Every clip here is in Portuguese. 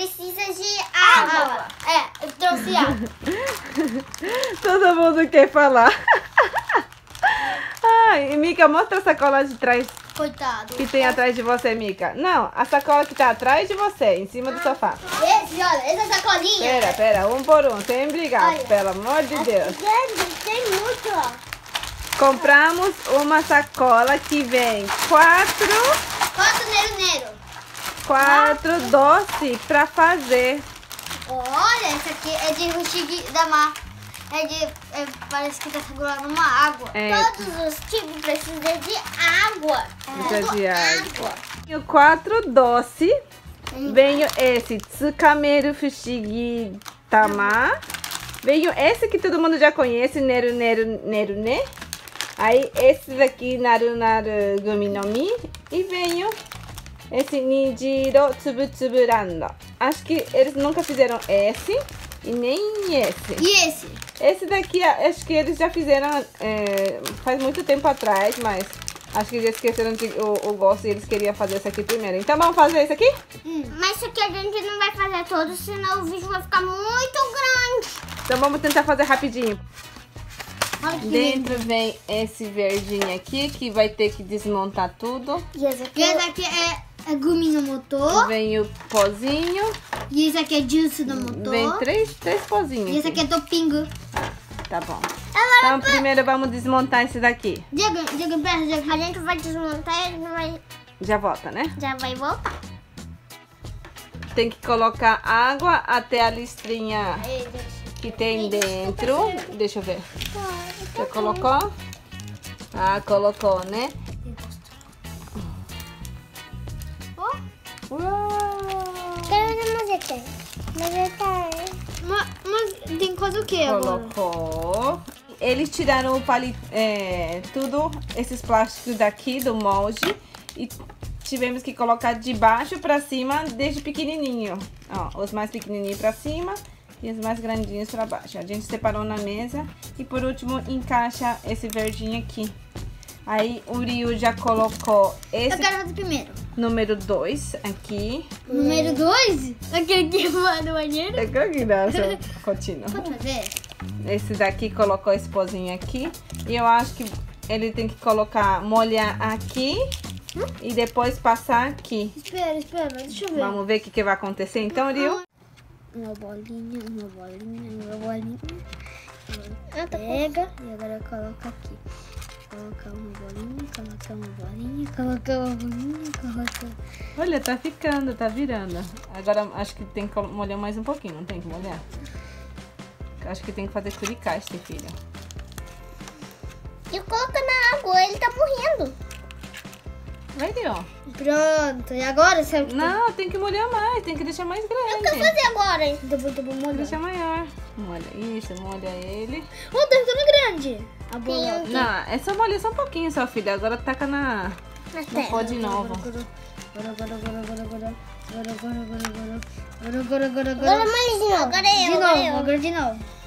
precisa de água. É, eu trouxe água. Todo mundo quer falar. Ai, Mica, mostra a sacola de trás Coitado. que tem atrás de você, Mica. Não, a sacola que tá atrás de você, em cima do sofá. Esse, olha, essa sacolinha. Pera, pera, um por um, sem brigar, Olha. pelo amor de Deus. Grande, tem muito, ó. Compramos uma sacola que vem quatro, Quanto Nero Nero? quatro doces pra fazer. Olha, essa aqui é de Rushig da Mar. É de. é, parece que tá segurando uma água. É. Todos os tipos precisam de água. Precisa de água. Tenho quatro doces. Venho esse Tsukameru Fushigi Tama. Venho esse que todo mundo já conhece, Neru Neru Neru Ne. Aí esse daqui, Naru Naru Gumi no Mi. E venho esse Nijiro Tsubu Tsubu Rando. Acho que eles nunca fizeram esse e nem esse. E esse? Esse daqui, acho que eles já fizeram é, faz muito tempo atrás, mas acho que eles esqueceram de, o, o gosto e eles queriam fazer esse aqui primeiro. Então vamos fazer esse aqui? Mas isso aqui a gente não vai fazer todo, senão o vídeo vai ficar muito grande. Então vamos tentar fazer rapidinho. Que Dentro vem esse verdinho aqui, que vai ter que desmontar tudo. E esse aqui, esse aqui é, é gumi no motor. Vem o pozinho, E esse aqui é juice no motor. vem três, três pozinhos. E esse aqui é topingo. Tá bom. Então primeiro vamos desmontar esse daqui. Diego, Diego, presta, Diego. A gente vai desmontar e vai, Já volta, né? já vai voltar. Tem que colocar água até a listrinha que tem dentro. Deixa eu ver. Você colocou? Ah, colocou, né? Quero ver mais aqui. Mas. Mas, tem coisa o que Colocou. Eles tiraram o palito, é, tudo esses plásticos daqui do molde e tivemos que colocar de baixo pra cima desde pequenininho. Ó, os mais pequenininhos pra cima e os mais grandinhos pra baixo. A gente separou na mesa e por último encaixa esse verdinho aqui. Aí o Ryu já colocou Eu esse quero fazer primeiro. Número 2 aqui. Número 2? Aquele que vai no banheiro? É que seu contínuo. Pode fazer? Esse daqui colocou esse pozinho aqui. E eu acho que ele tem que colocar, molhar aqui e depois passar aqui. Espera, espera, deixa eu ver. Vamos ver o que, que vai acontecer então, Rio? Uma bolinha, uma bolinha, uma bolinha. Pega e agora coloca aqui. Coloca uma bolinha, coloca uma bolinha, coloca uma bolinha, coloca. Olha, tá ficando, tá virando. Agora acho que tem que molhar mais um pouquinho, não tem que molhar? Acho que tem que fazer curicast, filho. E coloca na água, ele tá morrendo. Vai, Rio. Pronto, e agora você. Não, tem que molhar mais, tem que deixar mais Eu quero grande. fazer agora. Então vou tomar molhar. Deixa maior. Molha isso, molha ele. Oh, tá ficando grande. A bola. Não, é só molhar só um pouquinho, sua filha. Agora taca na... Na no pó de novo. Agora, agora, agora, agora, agora. Agora, agora, agora, agora. Agora, agora, agora, agora. Agora mais de novo. Agora eu, De novo, agora de novo.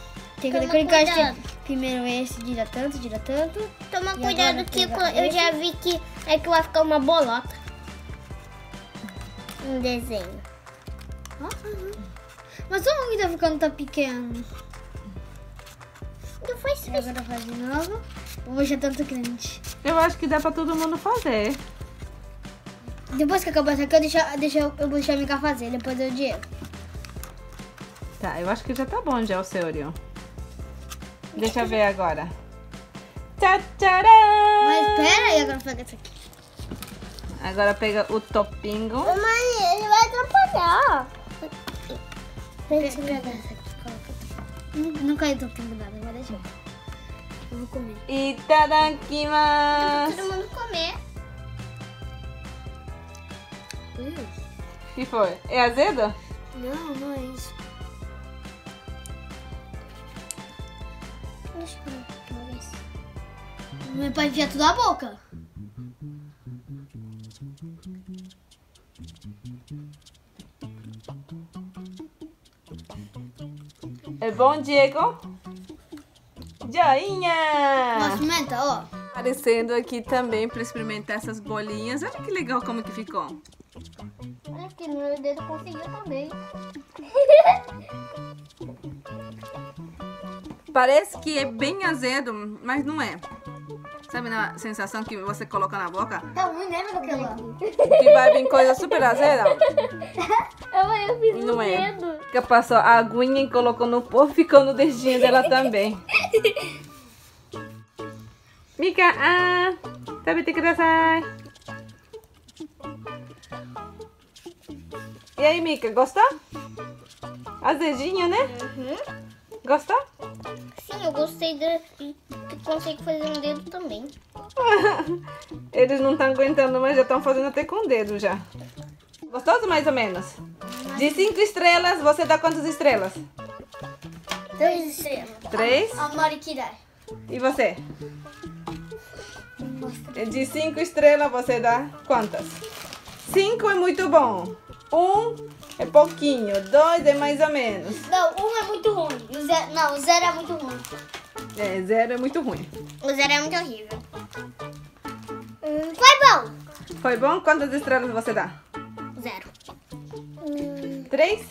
Tem que clicar primeiro esse, gira tanto, gira tanto. Toma E cuidado que eu esse? já vi que é que vai ficar uma bolota. Um desenho. Mas como que tá ficando tão pequeno? Não faz E agora faz de novo. Vou deixar tanto grande. Eu acho que dá pra todo mundo fazer. Depois que acabar isso aqui, eu, deixo, deixo, eu vou deixar a Mika fazer. Depois eu Diego. Tá, eu acho que já tá bom já o seu, Orion. Deixa eu ver agora. Tcharam! Mas pera aí, agora fazer isso aqui. Agora pega o topingo. Mãe, ele vai atrapalhar. Pega essa aqui, coloca. Não, caiu tão pingo nada, mas deixa eu. Eu vou comer. Itadakimasu! Todo mundo comer. O que foi? É azedo? Não, não é isso. Deixa eu ver uma vez. Meu pai enfia tudo na boca. É bom, Diego? Joinha! Nossa, pimenta, ó. Aparecendo aqui também para experimentar essas bolinhas. Olha que legal como que ficou. Olha aqui, meu dedo conseguiu também. Parece que é bem azedo, mas não é. Sabe na sensação que você coloca na boca? Tá ruim, né, meu? Que vai vir coisa super azeda? Eu, eu fiz Não é. Que passou a aguinha e colocou no povo, ficou no dedinho dela também. Mika, ah, tabete kudasai. E aí, Mika, gostou? Azedinho, né? Gostou? Sim, eu gostei de que consigo fazer um dedo também. Eles não estão aguentando, mas já estão fazendo até com o dedo já. Gostoso mais ou menos? De cinco estrelas, você dá quantas estrelas? Três estrelas. Três. A Marikira. E você? De cinco estrelas, você dá quantas? Cinco é muito bom. Um é pouquinho. Dois é mais ou menos. Não, um é muito ruim. O zero, não, o zero é muito ruim. É, zero é muito ruim. O zero é muito horrível. Hum, foi bom. Foi bom? Quantas estrelas você dá? Zero. Três?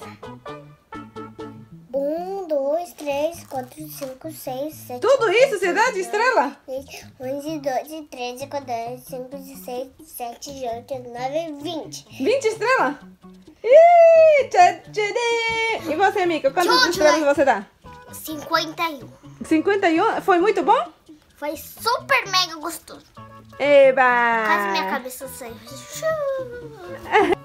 Um, dois, três, quatro, cinco, seis, sete, Tudo isso você dá de estrela? seis, onze, doze, treze, quatorze, cinco, dezesseis, dezessete, dezoito, dezenove, vinte. 20 estrelas? E você, Mica? Quantas Tchau, estrelas você dá? Cinquenta e um. 51? Foi muito bom? Foi super mega gostoso. Eba! Quase minha cabeça saiu.